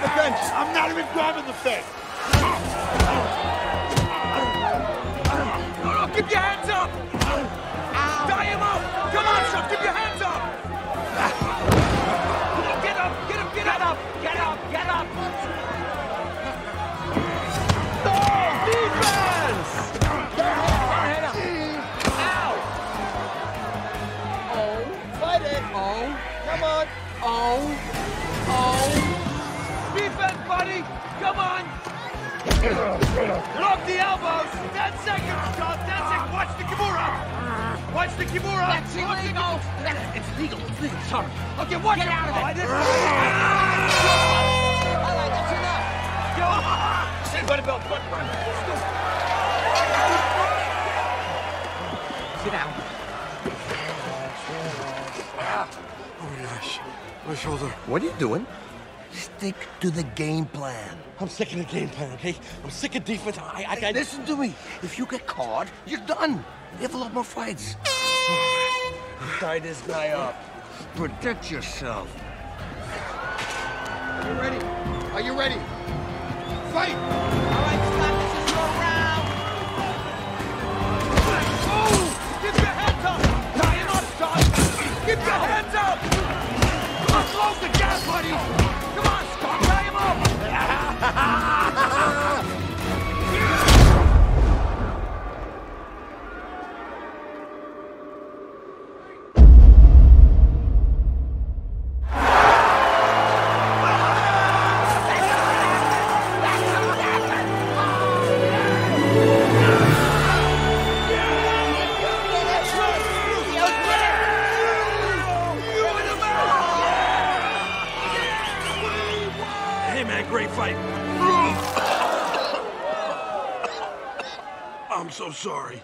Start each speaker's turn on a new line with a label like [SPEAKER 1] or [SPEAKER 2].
[SPEAKER 1] The gun.
[SPEAKER 2] I'm not even grabbing the thing.
[SPEAKER 3] Keep your hands up! Tie him up! Come on, son, keep your hands up! Get up, get up, get up! Get up, get up, No! Defense! Head up. Ow!
[SPEAKER 1] Oh, fight it.
[SPEAKER 3] Oh,
[SPEAKER 1] Come on.
[SPEAKER 3] oh, oh. Defense! Come on! Lock the elbows! Ten seconds, John! Ten seconds! Watch the Kimura! Watch the Kimura! That's illegal! It's legal, it's legal, sorry. Okay, watch Get out of it!
[SPEAKER 1] All right, that's enough.
[SPEAKER 3] Sit by the belt, run, run. Sit down.
[SPEAKER 2] Oh my gosh. My shoulder.
[SPEAKER 4] What are you doing? Stick to the game plan.
[SPEAKER 2] I'm sick of the game plan, okay? I'm sick of defense. I, I, I
[SPEAKER 4] Listen to me. If you get caught, you're done. You have a lot more fights.
[SPEAKER 1] Tie this guy up.
[SPEAKER 4] Protect yourself.
[SPEAKER 2] Are you ready? Are you ready? Fight! Great fight. I'm so sorry.